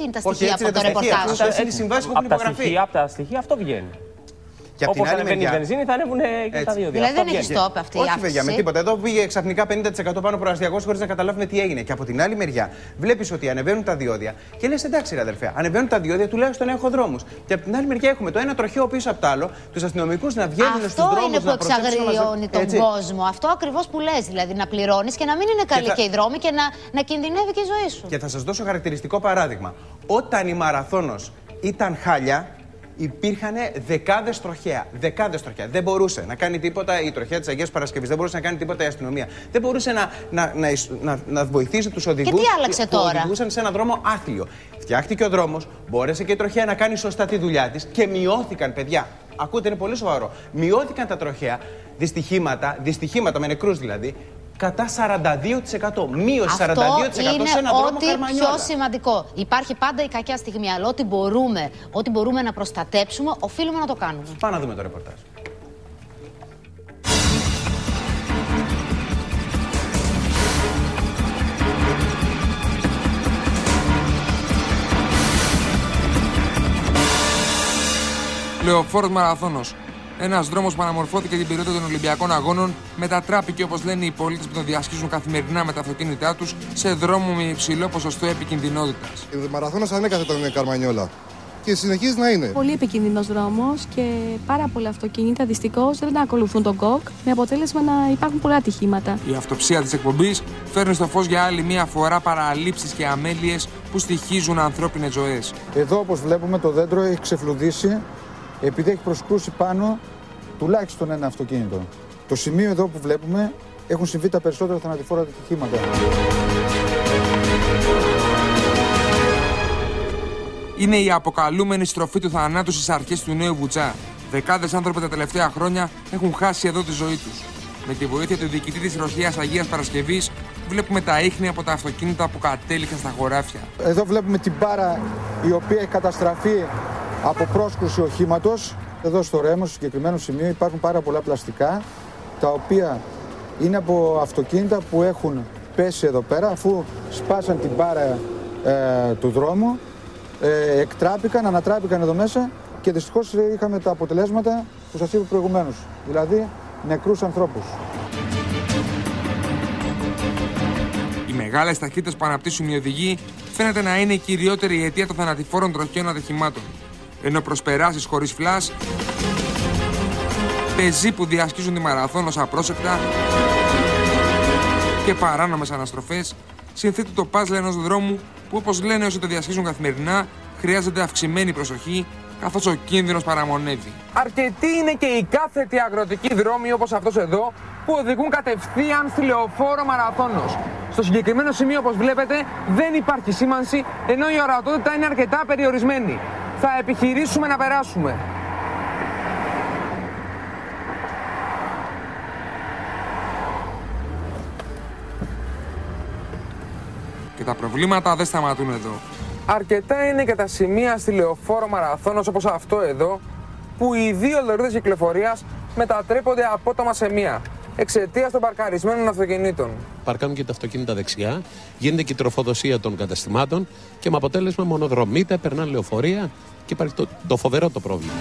έτσι είναι τα Όχι, στοιχεία έτσι από είναι το τα στοιχεία. ρεπορτάζ. Αυτές είναι οι συμβάσεις που έχουν από τα υπογραφεί. στοιχεία, από τα στοιχεία αυτό βγαίνει. Και απ' την Όπως άλλη ανεβαίνει η μεριά. βενζίνη θα ανέβουν και τα Έτσι. δύο Δηλαδή Αυτό δεν έχει βγαίνει. stop αυτή η Όχι, αύξηση. παιδιά, με τίποτα. Εδώ πήγε ξαφνικά 50% πάνω προαστιακός χωρίς να καταλάβουμε τι έγινε. Και από την άλλη μεριά βλέπεις ότι ανεβαίνουν τα διόδια και λες εντάξει, ρε αδερφέ, ανεβαίνουν τα διόδια τουλάχιστον έχω δρόμους. Και από την άλλη μεριά έχουμε το ένα τροχαίο πίσω από το άλλο, τους αστυνομικούς να βγαίνουν στους Αυτό δρόμους. είναι που εξαγριώνει τον κόσμο. Αυτό ακριβώς που λες. Δηλαδή να πληρώνεις και να μην είναι καλή θα- και οι δρόμοι και να, να κινδυνεύει και η ζωή σου. Και θα σας δώσω χαρακτηριστικό παράδειγμα. Όταν η μαραθώνος ήταν χάλια, υπήρχαν δεκάδες τροχαία. Δεκάδες τροχαία. Δεν μπορούσε να κάνει τίποτα η τροχαία της Αγίας Παρασκευής, δεν μπορούσε να κάνει τίποτα η αστυνομία. Δεν μπορούσε να, να, να, εισ- να, να βοηθήσει τους οδηγού. τι άλλαξε που τώρα; οδηγούσαν σε έναν δρόμο άθλιο. Φτιάχτηκε ο δρόμος, μπόρεσε και η τροχαία να κάνει σωστά τη δουλειά της και μειώθηκαν, παιδιά. Ακούτε, είναι πολύ σοβαρό. Μειώθηκαν τα τροχαία δυστυχήματα, δυστυχήματα με νεκρούς δηλαδή, κατά 42%. Μείωση 42% Αυτό σε είναι έναν δρόμο ό,τι Καρμανιόλα. πιο σημαντικό. Υπάρχει πάντα η κακιά στιγμή, αλλά ό,τι μπορούμε, ό,τι μπορούμε να προστατέψουμε, οφείλουμε να το κάνουμε. Πάμε να δούμε το ρεπορτάζ. Λεωφόρος Μαραθώνος. Ένας δρόμος που αναμορφώθηκε την περίοδο των Ολυμπιακών Αγώνων μετατράπηκε, όπως λένε οι πολίτες που τον διασχίζουν καθημερινά με τα αυτοκίνητά τους, σε δρόμο με υψηλό ποσοστό επικινδυνότητας. Η μαραθώνας ανέκαθεν ήταν καρμανιόλα. Και συνεχίζει να είναι. Πολύ επικίνδυνος δρόμος και πάρα πολλά αυτοκίνητα δυστυχώς δεν ακολουθούν τον κοκ, με αποτέλεσμα να υπάρχουν πολλά ατυχήματα. Η αυτοψία της εκπομπής φέρνει στο φως για άλλη μία φορά παραλήψεις και αμέλειες που στοιχίζουν ανθρώπινες ζωές. Εδώ όπως βλέπουμε το δέντρο έχει ξεφλουδίσει επειδή έχει προσκρούσει πάνω τουλάχιστον ένα αυτοκίνητο. Το σημείο εδώ που βλέπουμε έχουν συμβεί τα περισσότερα θανατηφόρα ατυχήματα. Είναι η αποκαλούμενη στροφή του θανάτου στις αρχές του νέου Βουτσά. Δεκάδες άνθρωποι τα τελευταία χρόνια έχουν χάσει εδώ τη ζωή τους. Με τη βοήθεια του διοικητή της Ροχαία Αγίας Παρασκευής, βλέπουμε τα ίχνη από τα αυτοκίνητα που κατέληξαν στα χωράφια. Εδώ βλέπουμε την μπάρα η οποία έχει καταστραφεί από πρόσκρουση οχήματος. Εδώ στο Ρέμο, στο συγκεκριμένο σημείο, υπάρχουν πάρα πολλά πλαστικά τα οποία είναι από αυτοκίνητα που έχουν πέσει εδώ πέρα αφού σπάσαν την μπάρα ε, του δρόμου, ε, εκτράπηκαν, ανατράπηκαν εδώ μέσα και δυστυχώς είχαμε τα αποτελέσματα που σας είπα προηγουμένως, δηλαδή νεκρούς ανθρώπους. Οι μεγάλες ταχύτητες που αναπτύσσουν οι οδηγοί φαίνεται να είναι η κυριότερη αιτία των θανατηφόρων τροχαίων ατυχημάτων. Ενώ προσπεράσεις χωρίς φλα, πεζοί που διασχίζουν τη μαραθώνος απρόσεκτα και παράνομες αναστροφές συνθέτουν το παζλ ενός δρόμου που, όπως λένε όσοι το διασχίζουν καθημερινά, χρειάζεται αυξημένη προσοχή καθώς ο κίνδυνος παραμονεύει. Αρκετοί είναι και οι κάθετοι αγροτικοί δρόμοι όπως αυτός εδώ που οδηγούν κατευθείαν στη λεωφόρο Μαραθώνος. Στο συγκεκριμένο σημείο όπως βλέπετε δεν υπάρχει σήμανση ενώ η ορατότητα είναι αρκετά περιορισμένη. Θα επιχειρήσουμε να περάσουμε. Και τα προβλήματα δεν σταματούν εδώ. Αρκετά είναι και τα σημεία στη λεωφόρο Μαραθώνος όπως αυτό εδώ που οι δύο λωρίδες κυκλοφορίας μετατρέπονται απότομα σε μία εξαιτία των παρκαρισμένων αυτοκινήτων. παρκάνουν και τα αυτοκίνητα δεξιά, γίνεται και η τροφοδοσία των καταστημάτων και με αποτέλεσμα μονοδρομείται, περνάνε λεωφορεία και υπάρχει το, το φοβερό το πρόβλημα.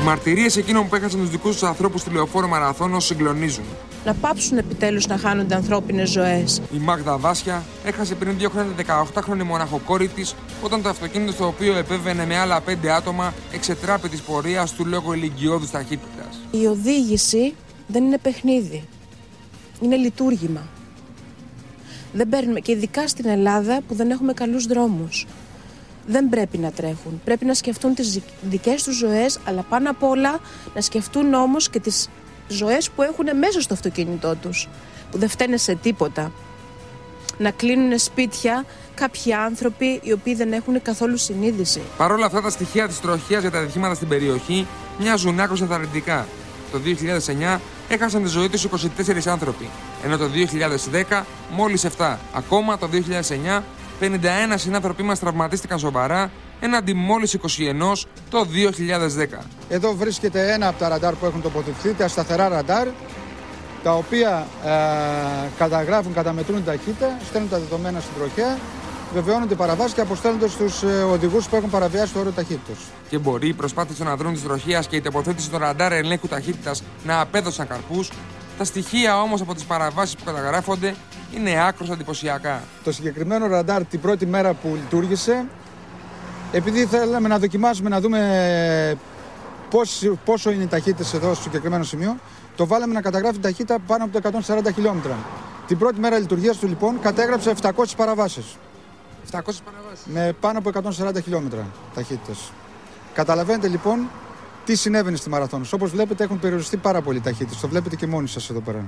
Οι μαρτυρίες εκείνων που έχασαν τους δικούς τους ανθρώπους στη λεωφόρο Μαραθώνο συγκλονίζουν. Να πάψουν επιτέλους να χάνονται ανθρώπινες ζωές. Η Μάγδα Βάσια έχασε πριν δύο χρόνια την 18χρονη μοναχοκόρη της όταν το αυτοκίνητο στο οποίο επέβαινε με άλλα πέντε άτομα εξετράπη της πορείας του λόγω ηλικιώδους ταχύτητας. Η οδήγηση δεν είναι παιχνίδι. Είναι λειτουργήμα. Δεν παίρνουμε, και ειδικά στην Ελλάδα που δεν έχουμε καλούς δρόμους. Δεν πρέπει να τρέχουν. Πρέπει να σκεφτούν τις δι- δικές τους ζωές, αλλά πάνω απ' όλα να σκεφτούν όμως και τις ζωές που έχουν μέσα στο αυτοκίνητό τους, που δεν φταίνε σε τίποτα. Να κλείνουν σπίτια κάποιοι άνθρωποι οι οποίοι δεν έχουν καθόλου συνείδηση. Παρ' όλα αυτά, τα στοιχεία της τροχία για τα ατυχήματα στην περιοχή μοιάζουν άκρω ενθαρρυντικά. Το 2009 έχασαν τη ζωή τους 24 άνθρωποι, ενώ το 2010 μόλις 7. Ακόμα το 2009 51 συνάνθρωποι μας τραυματίστηκαν σοβαρά, έναντι μόλις 21 το 2010. Εδώ βρίσκεται ένα από τα ραντάρ που έχουν τοποθετηθεί, τα σταθερά ραντάρ, τα οποία ε, καταγράφουν, καταμετρούν ταχύτητα, στέλνουν τα δεδομένα στην τροχέα, βεβαιώνονται παραβάσεις και αποστέλλονται στου ε, οδηγούς που έχουν παραβιάσει το όριο ταχύτητας. Και μπορεί οι προσπάθειε των ανδρών της τροχέας και η τοποθέτηση των ραντάρ ελέγχου ταχύτητας να απέδωσαν καρπούς. Τα στοιχεία όμως από τις παραβάσεις που καταγράφονται είναι άκρος εντυπωσιακά. Το συγκεκριμένο ραντάρ την πρώτη μέρα που λειτουργήσε, επειδή θέλαμε να δοκιμάσουμε να δούμε πόσο, πόσο είναι οι ταχύτητε εδώ στο συγκεκριμένο σημείο, το βάλαμε να καταγράφει την ταχύτητα πάνω από τα 140 χιλιόμετρα. Την πρώτη μέρα λειτουργίας του λοιπόν κατέγραψε 700 παραβάσεις. 700 παραβάσεις. Με πάνω από 140 χιλιόμετρα ταχύτητες. Καταλαβαίνετε λοιπόν τι συνέβαινε στη Μαραθώνος. Όπως βλέπετε έχουν περιοριστεί πάρα πολύ οι ταχύτητες. Το βλέπετε και μόνοι σας εδώ πέρα.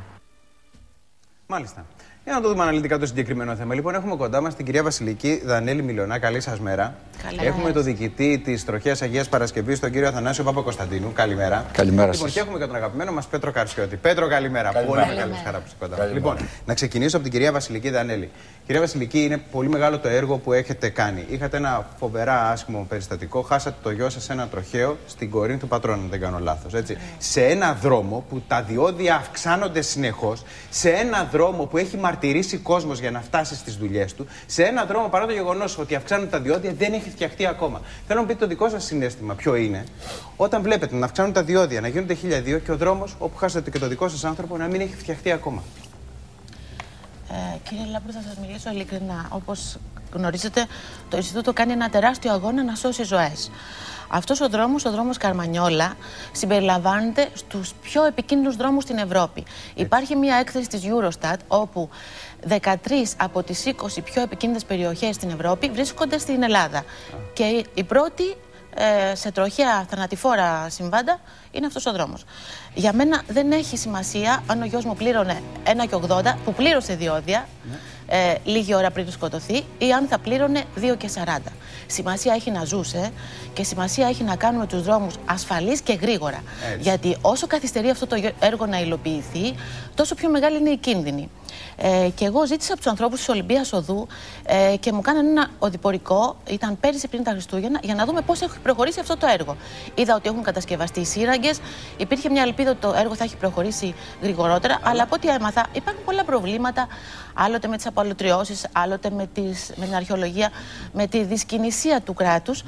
Μάλιστα. Για να το δούμε αναλυτικά το συγκεκριμένο θέμα. Λοιπόν, έχουμε κοντά μας την κυρία Βασιλική Δανέλη Μιλονά. Καλή σας μέρα. Καλημέρα. Έχουμε το διοικητή της τροχέα Αγίας Παρασκευής, τον κύριο Αθανάσιο Παπα-Κωνσταντίνου. Καλημέρα. Καλημέρα Λοιπόν, σας. και έχουμε και τον αγαπημένο μας Πέτρο Καρσιώτη. Πέτρο, καλημέρα. Καλημέρα. Πολύ μεγάλη χαρά που είσαι κοντά. Λοιπόν, να ξεκινήσω από την κυρία Βασιλική Δανέλη. Κυρία Βασιλική, είναι πολύ μεγάλο το έργο που έχετε κάνει. Είχατε ένα φοβερά άσχημο περιστατικό. Χάσατε το γιο σας σε ένα τροχαίο στην Κορίνθου Πατρών, αν δεν κάνω λάθος. Σε ένα δρόμο που τα διόδια αυξάνονται συνεχώς, σε ένα δρόμο που έχει μαρτυρήσει κόσμος για να φτάσει στις δουλειές του, σε ένα δρόμο παρά το γεγονός ότι αυξάνονται τα διόδια δεν έχει φτιαχτεί ακόμα. Θέλω να μου πείτε το δικό σας συνέστημα ποιο είναι όταν βλέπετε να αυξάνουν τα διόδια, να γίνονται 1002 και ο δρόμος όπου χάσατε και το δικό σας άνθρωπο να μην έχει φτιαχτεί ακόμα. Ε, κύριε Λάμπρου, θα σας μιλήσω ειλικρινά. Όπως γνωρίζετε, το Ινστιτούτο κάνει ένα τεράστιο αγώνα να σώσει ζωές. Αυτός ο δρόμος, ο δρόμος Καρμανιόλα, συμπεριλαμβάνεται στους πιο επικίνδυνους δρόμους στην Ευρώπη. Υπάρχει μια έκθεση της Eurostat όπου 13 από τις 20 πιο επικίνδυνες περιοχές στην Ευρώπη βρίσκονται στην Ελλάδα. Και η πρώτη ε, σε τροχαία θανατηφόρα συμβάντα είναι αυτός ο δρόμος. Για μένα δεν έχει σημασία αν ο γιος μου πλήρωνε 1,80 που πλήρωσε διόδια ε, λίγη ώρα πριν του σκοτωθεί ή αν θα πλήρωνε 2,40. Σημασία έχει να ζούσε και σημασία έχει να κάνουμε τους δρόμους ασφαλείς και γρήγορα. Γιατί όσο καθυστερεί αυτό το έργο να υλοποιηθεί, τόσο πιο μεγάλη είναι η κίνδυνη. Ε, και εγώ ζήτησα από τους ανθρώπους της Ολυμπίας Οδού ε, και μου κάνανε ένα οδηπορικό, ήταν πέρυσι πριν τα Χριστούγεννα, για να δούμε πώς έχει προχωρήσει αυτό το έργο. Είδα ότι έχουν κατασκευαστεί οι σύραγγες, υπήρχε μια ελπίδα ότι το έργο θα έχει προχωρήσει γρηγορότερα, αλλά από ό,τι έμαθα υπάρχουν πολλά προβλήματα, άλλοτε με τις απαλωτριώσεις, άλλοτε με, τις, με την αρχαιολογία, με τη δυσκινησία του κράτους.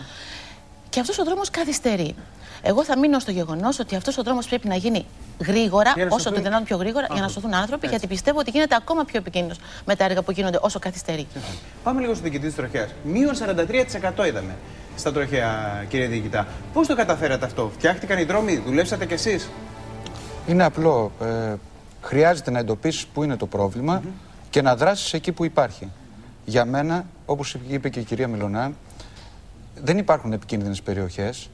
Και αυτός ο δρόμος καθυστερεί. Εγώ θα μείνω στο γεγονός ότι αυτός ο δρόμος πρέπει να γίνει γρήγορα, Για να όσο το σωθούν. δυνατόν πιο γρήγορα, για να σωθούν άνθρωποι, γιατί πιστεύω ότι γίνεται ακόμα πιο επικίνδυνος με τα έργα που γίνονται όσο καθυστερεί. Πάμε λίγο στο διοικητή της τροχέας. Μείον 43% είδαμε στα τροχαία, κύριε διοικητά. Πώς το καταφέρατε αυτό, Φτιάχτηκαν οι δρόμοι, δουλέψατε κι εσείς; Είναι απλό. Ε, χρειάζεται να εντοπίσεις πού είναι το πρόβλημα και να δράσεις εκεί που υπάρχει. Για μένα, όπως είπε και η κυρία Μιλονά, δεν υπάρχουν επικίνδυνες περιοχές.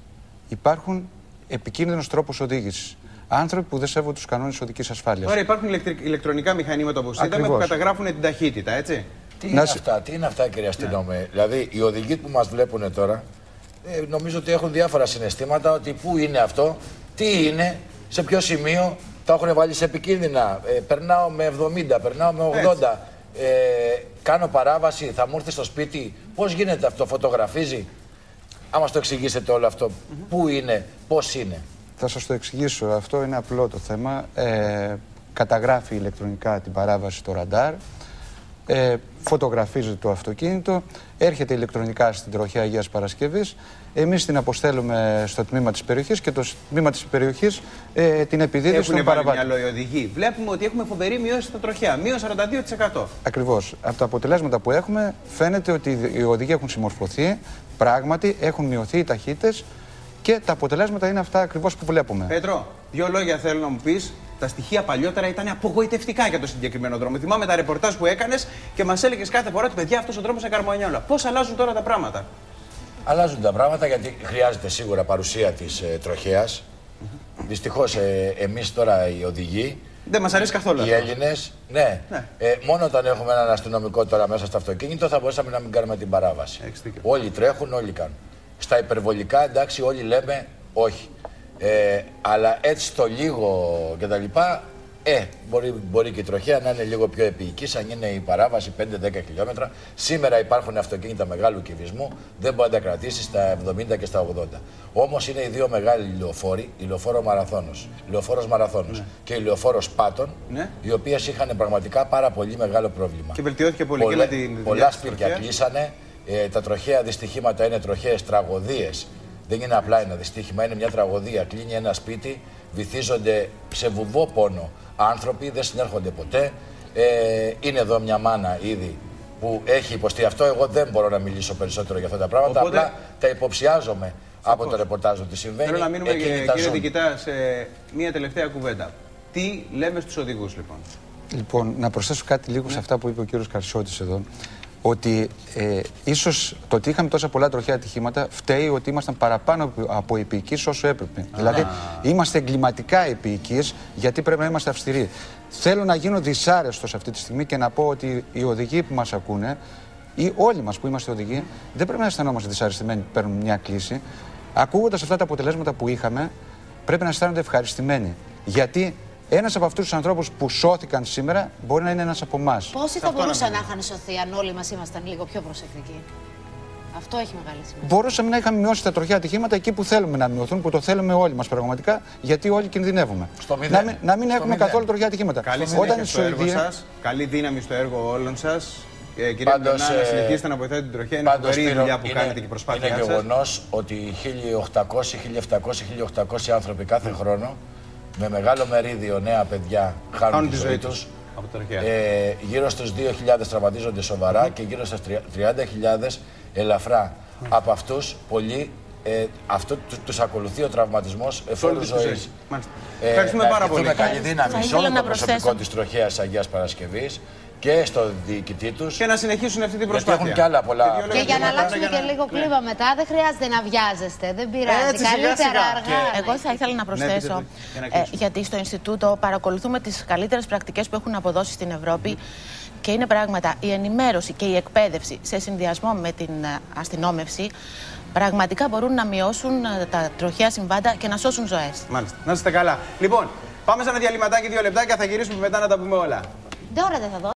Υπάρχουν επικίνδυνος τρόπος οδήγησης. Άνθρωποι που δεν σέβονται τους κανόνες οδικής ασφάλειας. Ωραία, υπάρχουν ηλεκτρι- ηλεκτρονικά μηχανήματα όπως είδαμε που Ακριβώς. καταγράφουν την ταχύτητα, έτσι. Τι Να είναι σε- αυτά, τι είναι αυτά κύριε αστυνόμε. Δηλαδή οι οδηγοί που μας βλέπουν τώρα ε, νομίζω ότι έχουν διάφορα συναισθήματα ότι πού είναι αυτό, τι είναι, σε ποιο σημείο, τα έχουν βάλει σε επικίνδυνα. Ε, περνάω με 70, περνάω με 80, ε, κάνω παράβαση, θα μου έρθει στο σπίτι. Πώς γίνεται αυτό, φωτογραφίζει; Άμα μας το εξηγήσετε όλο αυτό, πού είναι, πώς είναι; Θα σας το εξηγήσω. Αυτό είναι απλό το θέμα. Ε, καταγράφει ηλεκτρονικά την παράβαση στο ραντάρ. Ε, φωτογραφίζεται το αυτοκίνητο. Έρχεται ηλεκτρονικά στην τροχιά Αγίας Παρασκευής. Εμείς την αποστέλουμε στο τμήμα της περιοχής και το τμήμα της περιοχής ε, την επιδίδει Έχουν στον βάλει παραβάτη. μυαλό οι οδηγοί. Βλέπουμε ότι έχουμε φοβερή μειώση στα τροχιά. Μείον 42%. Ακριβώς. Από τα αποτελέσματα που έχουμε φαίνεται ότι οι οδηγοί έχουν συμμορφωθεί, πράγματι έχουν μειωθεί οι ταχύτητες και τα αποτελέσματα είναι αυτά ακριβώς που βλέπουμε. Πέτρο, δύο λόγια θέλω να μου πεις. Τα στοιχεία παλιότερα ήταν απογοητευτικά για το συγκεκριμένο δρόμο. Θυμάμαι τα ρεπορτάζ που έκανες και μας έλεγες κάθε φορά ότι παιδιά αυτός ο δρόμος είναι καρμονιόλα. Πώς αλλάζουν τώρα τα πράγματα; Αλλάζουν τα πράγματα γιατί χρειάζεται σίγουρα παρουσία της ε, τροχέας. Δυστυχώς ε, εμείς τώρα οι οδηγοί, Δεν μας αρέσει καθόλου. οι αυτό. Έλληνες, ναι, Ναι. Ε, μόνο όταν έχουμε έναν αστυνομικό τώρα μέσα στο αυτοκίνητο θα μπορούσαμε να μην κάνουμε την παράβαση. Έχεις δίκιο. Όλοι τρέχουν, όλοι κάνουν. Στα υπερβολικά εντάξει όλοι λέμε όχι. Ε, αλλά έτσι το λίγο κτλ. Ε, μπορεί, μπορεί και η τροχέα να είναι λίγο πιο επίοικη, αν είναι η παράβαση 5-10 χιλιόμετρα. Σήμερα υπάρχουν αυτοκίνητα μεγάλου κυβισμού, δεν μπορεί να τα κρατήσεις στα 70 και στα 80. Όμως είναι οι δύο μεγάλοι λεωφόροι, η λεωφόρο Μαραθώνος, λεωφόρος Μαραθώνος και η λεωφόρος Πάτων, Ναι. οι οποίες είχαν πραγματικά πάρα πολύ μεγάλο πρόβλημα. Και βελτιώθηκε πολύ και Πολλέ- με τη δουλειά Πολλά της σπίτια τροχέας. κλείσανε. Ε, τα τροχαία δυστυχήματα είναι τροχαίε τραγωδίες. Δεν είναι απλά ένα δυστύχημα, είναι μια τραγωδία. Κλείνει ένα σπίτι, βυθίζονται σε βουβό πόνο άνθρωποι, δεν συνέρχονται ποτέ. Ε, είναι εδώ μια μάνα ήδη που έχει υποστεί αυτό. Εγώ δεν μπορώ να μιλήσω περισσότερο για αυτά τα πράγματα. Οπότε- Απλά τα υποψιάζομαι από το ρεπορτάζ ότι συμβαίνει. Θέλω να μείνουμε, Εκείνοι και, τα κύριε ζουν. Δικητά, σε μία τελευταία κουβέντα. Τι λέμε στους οδηγούς, λοιπόν; Λοιπόν, να προσθέσω κάτι λίγο σε αυτά που είπε ο κύριος Καρσιώτης εδώ. Ότι ε, ίσως το ότι είχαμε τόσα πολλά τροχαία ατυχήματα φταίει ότι ήμασταν παραπάνω από- από επίοικοι όσο έπρεπε. Δηλαδή, είμαστε εγκληματικά επίοικοι γιατί πρέπει να είμαστε αυστηροί. Θέλω να γίνω δυσάρεστος αυτή τη στιγμή και να πω ότι οι οδηγοί που μας ακούνε ή όλοι μας που είμαστε οδηγοί δεν πρέπει να αισθανόμαστε δυσαρεστημένοι που παίρνουμε μια κλίση. Ακούγοντας αυτά τα αποτελέσματα που είχαμε, πρέπει να αισθάνονται ευχαριστημένοι. Γιατί ένας από αυτούς τους ανθρώπους που σώθηκαν σήμερα μπορεί να είναι ένας από εμάς. Πόσοι θα μπορούσαν να είχαν σωθεί αν όλοι μας ήμασταν λίγο πιο προσεκτικοί; Αυτό έχει μεγάλη σημασία. Μπορούσαμε να είχαμε μειώσει τα τροχαία ατυχήματα εκεί που θέλουμε να μειωθούν, που το θέλουμε όλοι μας πραγματικά, γιατί όλοι κινδυνεύουμε. Στο μηδέν. Να μην, να μην Στο έχουμε μηδέν. καθόλου τροχαία ατυχήματα. Καλή Όταν συνέχεια η στο έργο Σουηδία- σας. Καλή δύναμη στο έργο όλων σας. Ε, κύριε Πάντως, Μπερνά, να ε, συνεχίσετε να βοηθάτε την τροχέα. Είναι Πάντως, φοβερή η Σπύρο, δουλειά που είναι- κάνετε και η προσπάθειά Είναι σας. γεγονός ότι 1.800, 1.700, 1.800 άνθρωποι κάθε χρόνο με μεγάλο μερίδιο νέα παιδιά χάνουν, Χάνουν τη ζωή τους. από τα τροχαία. Ε, γύρω στους 2.000 τραυματίζονται σοβαρά και γύρω στα 30.000 ελαφρά. Από αυτούς, πολλοί, ε, αυτό του, τους ακολουθεί ο τραυματισμός εφόρου όλη τους τη ζωής. ζωής. Μάλιστα. Ε, Ευχαριστούμε να πάρα ευχηθούμε πολύ. καλή δύναμη Θα σε ήθελα όλο να το προσωπικό προσθέσω. της τροχέας Αγίας Παρασκευής και στο διοικητή τους. Και να συνεχίσουν αυτή την Γιατί προσπάθεια. έχουν και άλλα πολλά. Και δύο Και λόγια για να μετά, αλλάξουμε για και να- λίγο ναι. κλίμα μετά, δεν χρειάζεται να βιάζεστε. Δεν πειράζει. Έτσι, σιγά, Καλύτερα σιγά. αργά. Και- Εγώ θα ήθελα να προσθέσω, πείτε το, για να ε, κλείσουμε. γιατί στο Ινστιτούτο παρακολουθούμε τις καλύτερες πρακτικές που έχουν αποδώσει στην Ευρώπη και είναι πράγματα η ενημέρωση και η εκπαίδευση σε συνδυασμό με την ε, αστυνόμευση πραγματικά μπορούν να μειώσουν ε, τα τροχαία συμβάντα και να σώσουν ζωές. Μάλιστα. Να είστε καλά. Λοιπόν, πάμε σε ένα διαλυματάκι δύο λεπτάκια. Θα γυρίσουμε μετά να τα πούμε όλα. Τώρα δεν θα δω.